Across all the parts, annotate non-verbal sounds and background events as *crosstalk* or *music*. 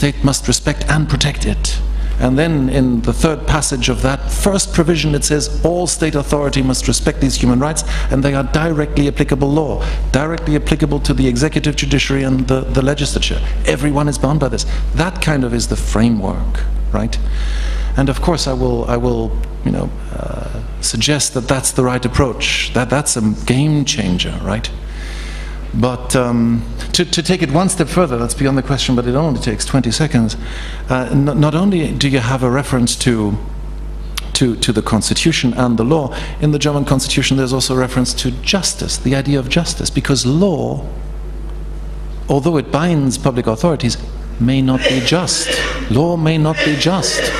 state must respect and protect it. And then in the third passage of that first provision, it says all state authority must respect these human rights and they are directly applicable law, directly applicable to the executive, judiciary, and the, the legislature. Everyone is bound by this. That kind of is the framework, right? And of course, I will, I will you know, uh, suggest that that's the right approach, that that's a game changer, right? But um, to, to, take it one step further, that's beyond the question, but it only takes 20 seconds. Uh, not, not only do you have a reference to to, to, the constitution and the law. In the German constitution, there's also reference to justice, the idea of justice, because law, although it binds public authorities, may not be just. Law may not be just.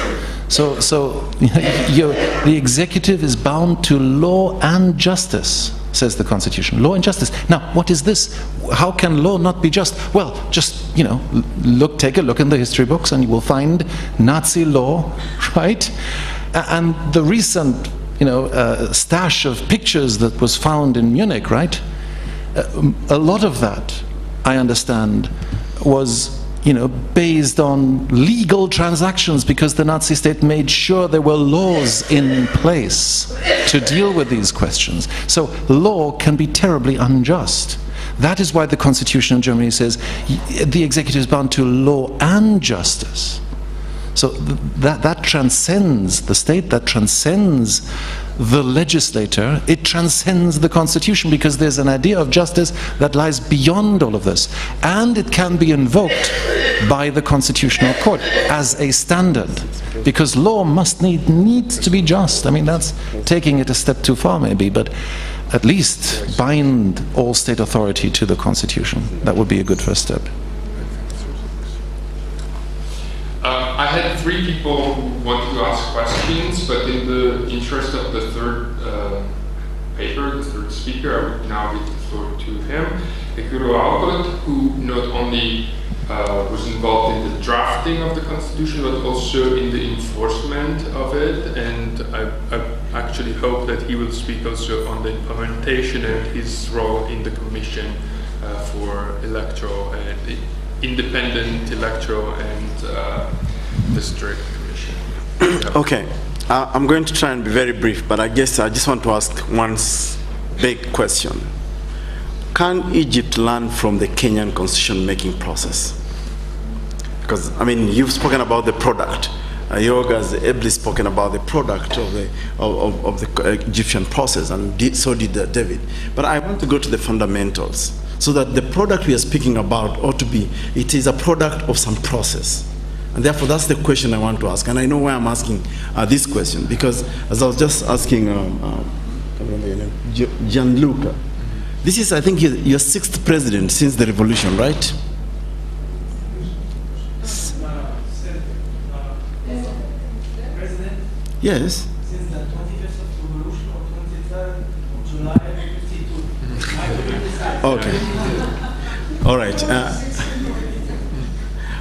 So, so *laughs* the executive is bound to law and justice says the Constitution. Law and justice. Now, what is this? How can law not be just? Well, just, you know, look, take a look in the history books and you will find Nazi law, *laughs* right? And the recent, you know, uh, stash of pictures that was found in Munich, right? Uh, a lot of that, I understand, was you know, based on legal transactions because the Nazi state made sure there were laws in place to deal with these questions. So law can be terribly unjust. That is why the constitution in Germany says the executive is bound to law and justice. So that, that transcends the state, that transcends the legislator, it transcends the constitution because there's an idea of justice that lies beyond all of this. And it can be invoked by the constitutional court as a standard because law must need needs to be just. I mean, that's taking it a step too far maybe, but at least bind all state authority to the constitution. That would be a good first step. I had three people who wanted to ask questions, but in the interest of the third uh, paper, the third speaker, I would now give the floor to him. Ekuru Aukot, who not only uh, was involved in the drafting of the constitution, but also in the enforcement of it. And I, I, actually hope that he will speak also on the implementation and his role in the commission uh, for electoral and independent electoral and uh, okay, uh, I'm going to try and be very brief, but I guess I just want to ask one big question. Can Egypt learn from the Kenyan constitution making process? Because, I mean, you've spoken about the product. Uh, Yoga has ably spoken about the product of the, of, of the Egyptian process, and did, so did uh, David. But I want to go to the fundamentals, so that the product we are speaking about ought to be, it is a product of some process. And therefore, that's the question I want to ask. And I know why I'm asking uh, this question, because as I was just asking um, um, Gianluca, this is, I think, your sixth president since the revolution, right? Yes. Since the 25th of revolution or 23rd of July 52. Okay. All right. Uh,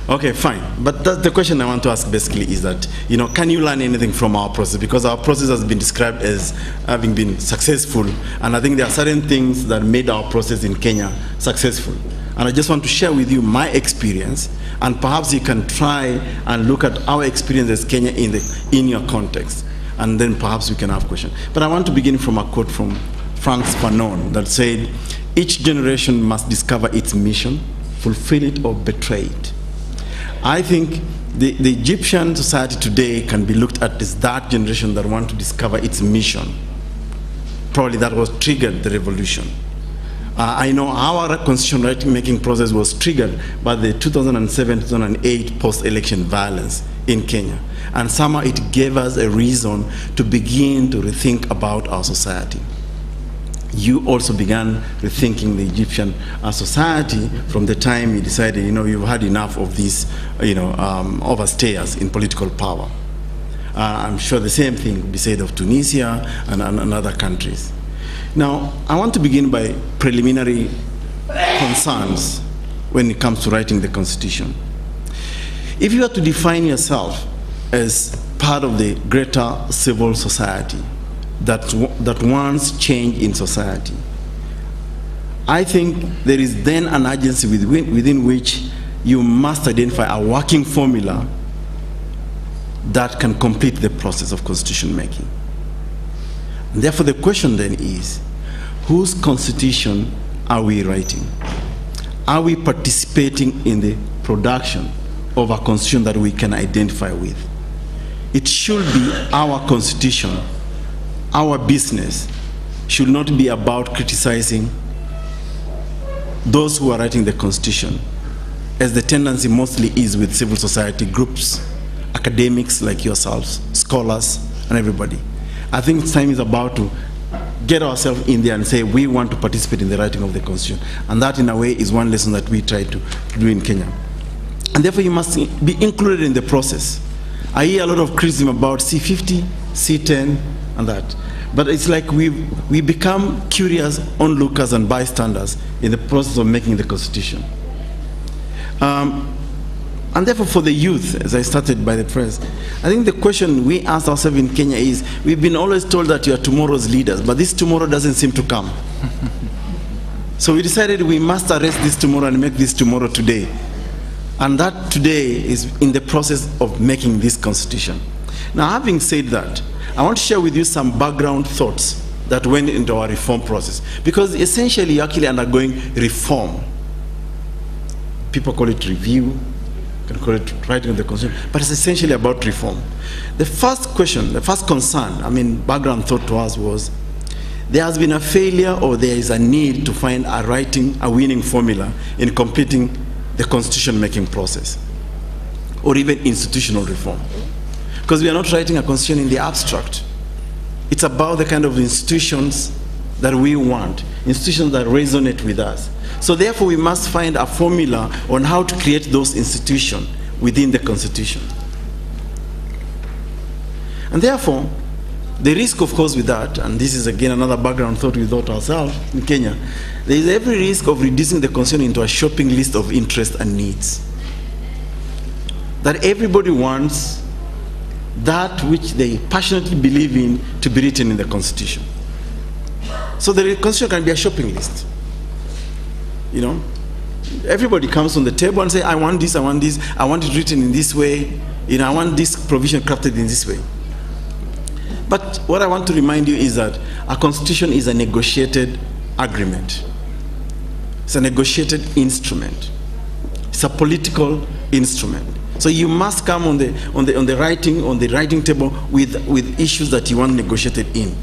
Okay, fine. But the question I want to ask basically is that, you know, can you learn anything from our process? Because our process has been described as having been successful, and I think there are certain things that made our process in Kenya successful. And I just want to share with you my experience, and perhaps you can try and look at our experience as Kenya in, the, in your context, and then perhaps we can have questions. But I want to begin from a quote from Frantz Fanon that said, each generation must discover its mission, fulfill it or betray it. I think the, the Egyptian society today can be looked at as that generation that want to discover its mission. Probably that was triggered the revolution. Uh, I know our constitution writing making process was triggered by the 2007-2008 post-election violence in Kenya. And somehow it gave us a reason to begin to rethink about our society you also began rethinking the Egyptian uh, society from the time you decided, you know, you've had enough of these, you know, um, overstayers in political power. Uh, I'm sure the same thing could be said of Tunisia and, and, and other countries. Now, I want to begin by preliminary concerns when it comes to writing the Constitution. If you are to define yourself as part of the greater civil society, that, that wants change in society. I think there is then an agency within, within which you must identify a working formula that can complete the process of constitution making. And therefore, the question then is whose constitution are we writing? Are we participating in the production of a constitution that we can identify with? It should be our constitution, our business should not be about criticizing those who are writing the constitution, as the tendency mostly is with civil society groups, academics like yourselves, scholars, and everybody. I think time is about to get ourselves in there and say we want to participate in the writing of the constitution. And that, in a way, is one lesson that we try to, do in Kenya. And therefore, you must be included in the process. I hear a lot of criticism about C50, C10, and that. But it's like we we become curious onlookers and bystanders in the process of making the constitution. Um, and therefore, for the youth, as I started by the press, I think the question we ask ourselves in Kenya is we've been always told that you are tomorrow's leaders, but this tomorrow doesn't seem to come. *laughs* so we decided we must arrest this tomorrow and make this tomorrow today. And that today is in the process of making this constitution. Now, having said that, I want to share with you some background thoughts that went into our reform process. Because essentially, you're actually undergoing reform. People call it review, you can call it writing of the constitution, but it's essentially about reform. The first question, the first concern, I mean, background thought to us was there has been a failure or there is a need to find a writing, a winning formula in completing the constitution making process or even institutional reform. Because we are not writing a constitution in the abstract. It's about the kind of institutions that we want, institutions that resonate with us. So therefore, we must find a formula on how to create those institutions within the Constitution. And therefore, the risk, of course, with that, and this is again another background thought we thought ourselves in Kenya, there is every risk of reducing the Constitution into a shopping list of interests and needs. That everybody wants that which they passionately believe in to be written in the Constitution. So the Constitution can be a shopping list. You know, everybody comes on the table and say, I want this, I want this, I want it written in this way, you know, I want this provision crafted in this way. But what I want to remind you is that a constitution is a negotiated agreement. It's a negotiated instrument. It's a political instrument. So you must come on the, on the, on the writing, on the writing table with, with issues that you want negotiated in.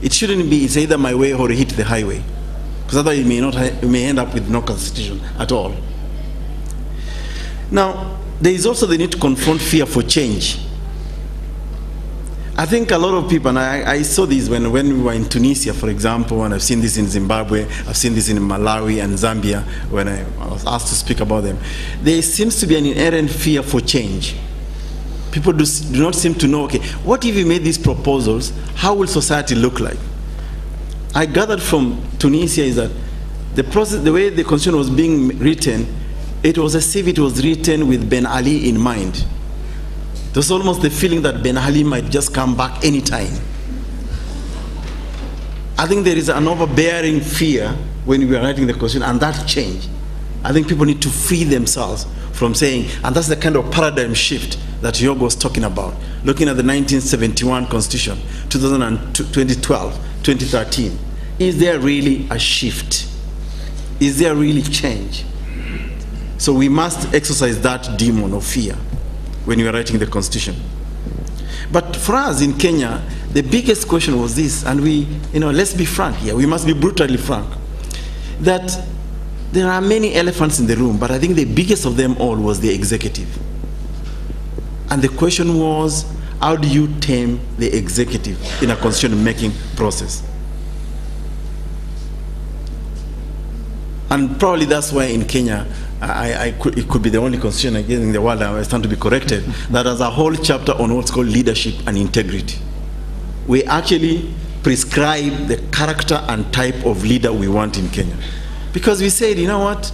It shouldn't be, it's either my way or hit the highway. Because otherwise you may, not, you may end up with no constitution at all. Now, there is also the need to confront fear for change. I think a lot of people, and I, I, saw this when, when we were in Tunisia, for example, and I've seen this in Zimbabwe, I've seen this in Malawi and Zambia when I, was asked to speak about them. There seems to be an inherent fear for change. People do, do not seem to know, okay, what if we made these proposals? How will society look like? I gathered from Tunisia is that the process, the way the constitution was being written, it was as if it was written with Ben Ali in mind. There's almost the feeling that Ben Ali might just come back anytime. I think there is an overbearing fear when we are writing the constitution, and that change. I think people need to free themselves from saying, and that's the kind of paradigm shift that Yogo was talking about. Looking at the 1971 Constitution, 2012, 2013, is there really a shift? Is there really change? So we must exercise that demon of fear when you were writing the constitution. But for us in Kenya, the biggest question was this, and we, you know, let's be frank here, we must be brutally frank, that there are many elephants in the room, but I think the biggest of them all was the executive. And the question was, how do you tame the executive in a constitution making process? And probably that's why in Kenya, I, I could, it could be the only constitution again in the world, I stand to be corrected, *laughs* that has a whole chapter on what's called leadership and integrity. We actually prescribe the character and type of leader we want in Kenya. Because we said, you know what?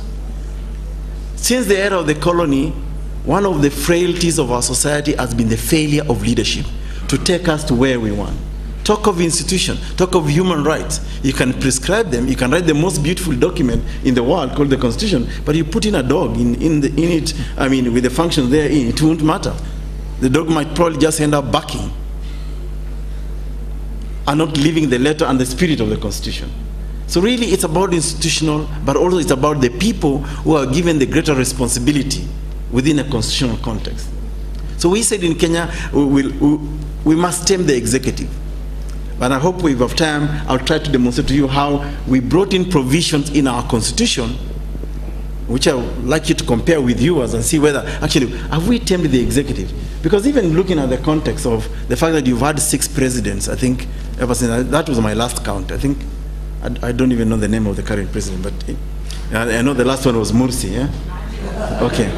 Since the era of the colony, one of the frailties of our society has been the failure of leadership to take us to where we want talk of institution, talk of human rights. You can prescribe them, you can write the most beautiful document in the world called the Constitution, but you put in a dog in, in, the, in it, I mean, with the functions therein, it won't matter. The dog might probably just end up barking and not living the letter and the spirit of the Constitution. So really it's about institutional, but also it's about the people who are given the greater responsibility within a constitutional context. So we said in Kenya, we, will, we, we must tame the executive. But I hope we have time, I'll try to demonstrate to you how we brought in provisions in our constitution, which I would like you to compare with yours and see whether, actually, have we tamed the executive? Because even looking at the context of the fact that you've had six presidents, I think, ever since, uh, that was my last count, I think I, I, don't even know the name of the current president, but I, I know the last one was Mursi, yeah? Okay.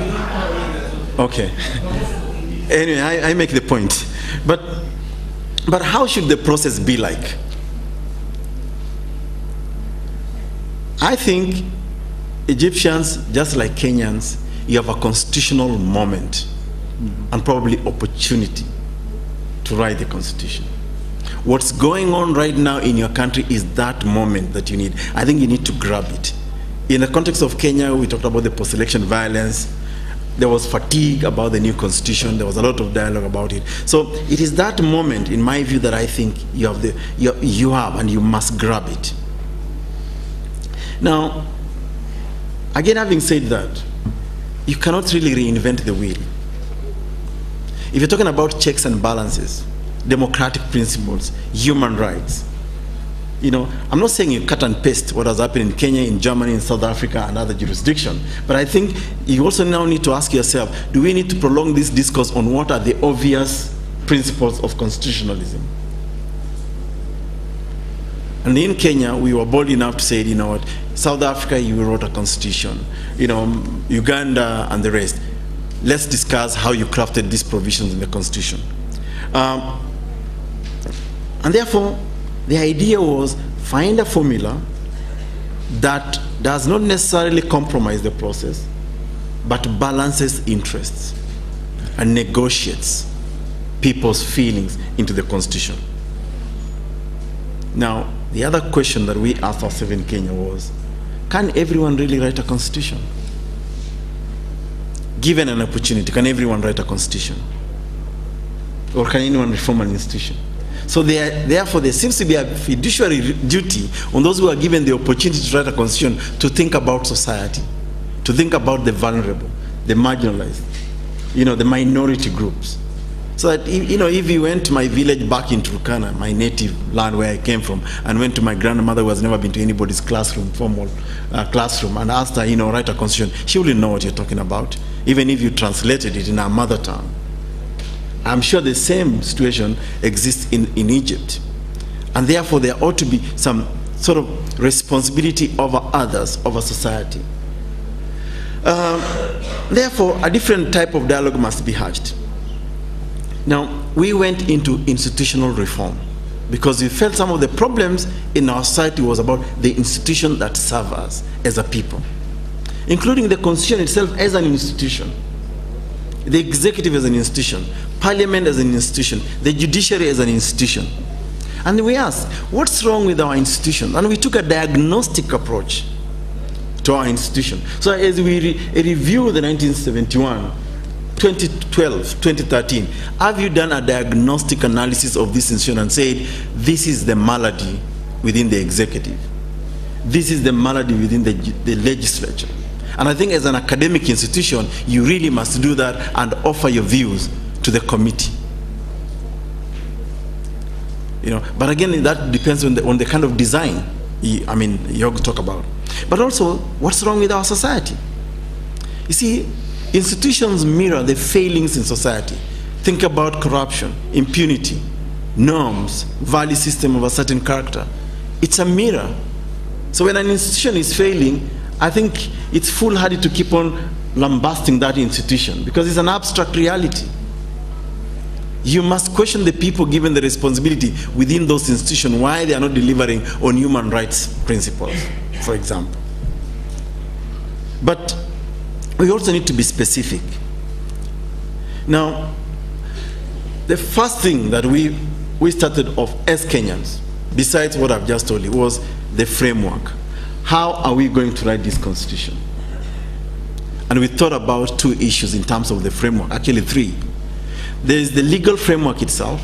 Okay. *laughs* anyway, I, I make the point. But, but how should the process be like? I think Egyptians, just like Kenyans, you have a constitutional moment and probably opportunity to write the constitution. What's going on right now in your country is that moment that you need. I think you need to grab it. In the context of Kenya, we talked about the post-election violence. There was fatigue about the new constitution. There was a lot of dialogue about it. So it is that moment, in my view, that I think you have, the, you, you have and you must grab it. Now, again, having said that, you cannot really reinvent the wheel. If you're talking about checks and balances, democratic principles, human rights. You know, I'm not saying you cut and paste what has happened in Kenya, in Germany, in South Africa, and other jurisdictions, but I think you also now need to ask yourself, do we need to prolong this discourse on what are the obvious principles of constitutionalism? And in Kenya, we were bold enough to say, you know what, South Africa, you wrote a constitution. You know, Uganda and the rest. Let's discuss how you crafted these provisions in the constitution. Um, and therefore, the idea was find a formula that does not necessarily compromise the process, but balances interests and negotiates people's feelings into the constitution. Now, the other question that we asked ourselves in Kenya was, can everyone really write a constitution? Given an opportunity, can everyone write a constitution? Or can anyone reform an institution? So there, therefore, there seems to be a fiduciary duty on those who are given the opportunity to write a constitution to think about society, to think about the vulnerable, the marginalized, you know, the minority groups. So that, you know, if you went to my village back in Turkana, my native land where I came from, and went to my grandmother who has never been to anybody's classroom, formal uh, classroom, and asked her, you know, write a constitution, she wouldn't know what you're talking about, even if you translated it in her mother tongue. I'm sure the same situation exists in, in Egypt. And therefore, there ought to be some sort of responsibility over others, over society. Um, therefore, a different type of dialogue must be hatched. Now, we went into institutional reform because we felt some of the problems in our society was about the institution that serve us as a people, including the constitution itself as an institution, the executive as an institution, parliament as an institution, the judiciary as an institution. And we asked, what's wrong with our institution? And we took a diagnostic approach to our institution. So as we re review the 1971, 2012, 2013, have you done a diagnostic analysis of this institution and said, this is the malady within the executive? This is the malady within the, the legislature. And I think as an academic institution, you really must do that and offer your views to the committee. You know, but again, that depends on the, on the kind of design, I mean, you talk about. But also, what's wrong with our society? You see, institutions mirror the failings in society. Think about corruption, impunity, norms, value system of a certain character. It's a mirror. So when an institution is failing, I think it's foolhardy to keep on lambasting that institution because it's an abstract reality. You must question the people given the responsibility within those institutions why they are not delivering on human rights principles, for example. But we also need to be specific. Now, the first thing that we we started off as Kenyans, besides what I've just told you, was the framework. How are we going to write this constitution? And we thought about two issues in terms of the framework, actually three. There is the legal framework itself,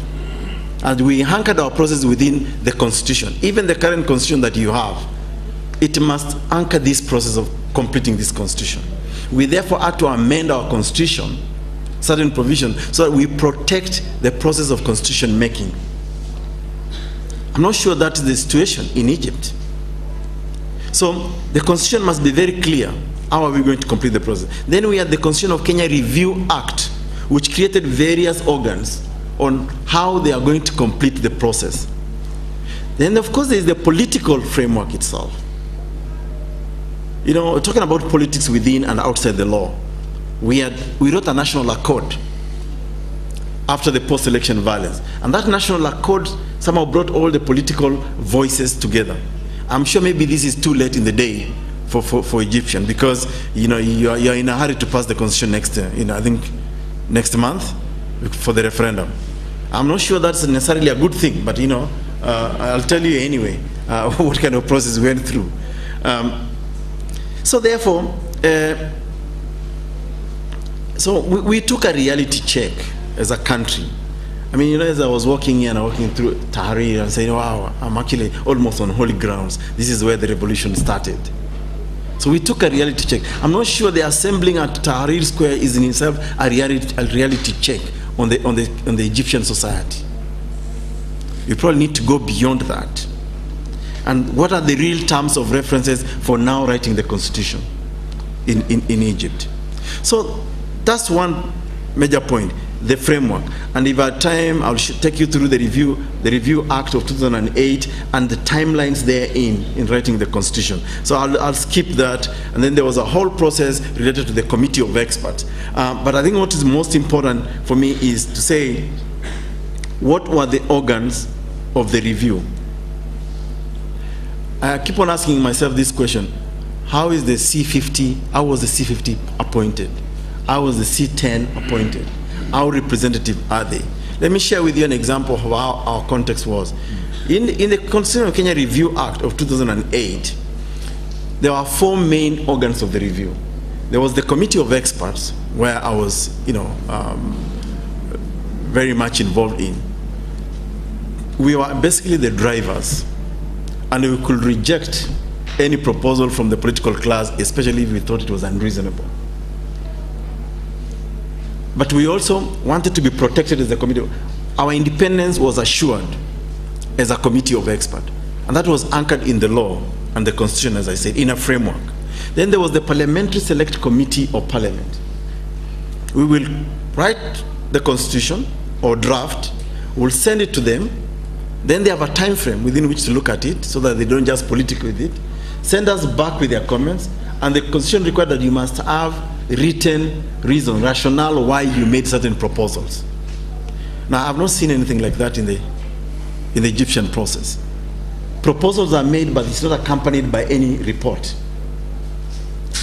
and we anchored our process within the constitution. Even the current constitution that you have, it must anchor this process of completing this constitution. We therefore had to amend our constitution, certain provisions, so that we protect the process of constitution making. I'm not sure that is the situation in Egypt. So the constitution must be very clear. How are we going to complete the process? Then we had the Constitution of Kenya Review Act, which created various organs on how they are going to complete the process. Then, of course, there is the political framework itself. You know, talking about politics within and outside the law, we, had, we wrote a national accord after the post-election violence. And that national accord somehow brought all the political voices together. I'm sure maybe this is too late in the day for, for, for Egyptian because, you know, you're, you're in a hurry to pass the constitution next, uh, you know, I think next month for the referendum. I'm not sure that's necessarily a good thing, but, you know, uh, I'll tell you anyway uh, *laughs* what kind of process we went through. Um, so therefore, uh, so we, we took a reality check as a country. I mean, you know, as I was walking here and walking through Tahrir and saying, wow, I'm actually almost on holy grounds. This is where the revolution started. So we took a reality check. I'm not sure the assembling at Tahrir Square is in itself a reality, a reality check on the, on, the, on the Egyptian society. We probably need to go beyond that. And what are the real terms of references for now writing the constitution in, in, in Egypt? So that's one major point, the framework. And if I have time, I'll take you through the review, the Review Act of 2008 and the timelines therein in writing the constitution. So I'll, I'll skip that. And then there was a whole process related to the committee of experts. Um, but I think what is most important for me is to say, what were the organs of the review? I keep on asking myself this question. How is the C50, how was the C50 appointed? How was the C10 appointed? How representative are they? Let me share with you an example of how our context was. In, in the Constitution of Kenya Review Act of 2008, there were four main organs of the review. There was the Committee of Experts, where I was, you know, um, very much involved in. We were basically the drivers, and we could reject any proposal from the political class, especially if we thought it was unreasonable. But we also wanted to be protected as a committee. Our independence was assured as a committee of experts. And that was anchored in the law and the constitution, as I said, in a framework. Then there was the Parliamentary Select Committee of Parliament. We will write the constitution or draft, we'll send it to them, then they have a time frame within which to look at it so that they don't just politically with it, send us back with their comments, and the constitution required that you must have written reason, rationale why you made certain proposals. Now, I've not seen anything like that in the, in the Egyptian process. Proposals are made, but it's not accompanied by any report.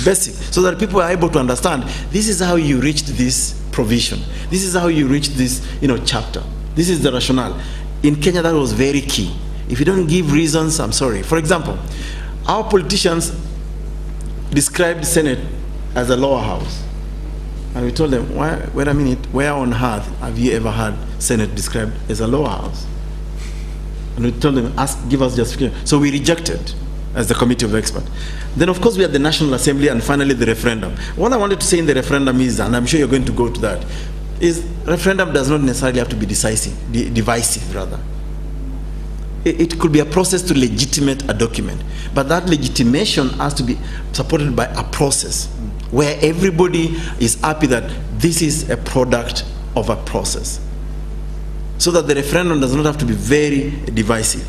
Basic, so that people are able to understand this is how you reached this provision. This is how you reached this you know, chapter. This is the rationale. In Kenya, that was very key. If you don't give reasons, I'm sorry. For example, our politicians described Senate as a lower house. And we told them, why, wait a minute, where on earth have you ever had Senate described as a lower house? And we told them, ask, give us justification. So we rejected as the committee of experts. Then, of course, we had the National Assembly and finally the referendum. What I wanted to say in the referendum is, and I'm sure you're going to go to that, is referendum does not necessarily have to be decisive, divisive, rather. It, it could be a process to legitimate a document, but that legitimation has to be supported by a process where everybody is happy that this is a product of a process. So that the referendum does not have to be very divisive.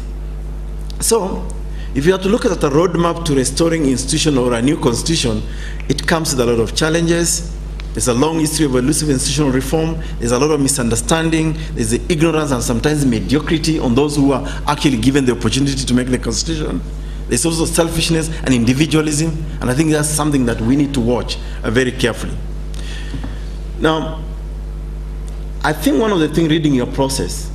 So, if you have to look at a roadmap to restoring institution or a new constitution, it comes with a lot of challenges. There's a long history of elusive institutional reform. There's a lot of misunderstanding. There's the ignorance and sometimes mediocrity on those who are actually given the opportunity to make the constitution. There's also selfishness and individualism, and I think that's something that we need to watch uh, very carefully. Now, I think one of the things reading your process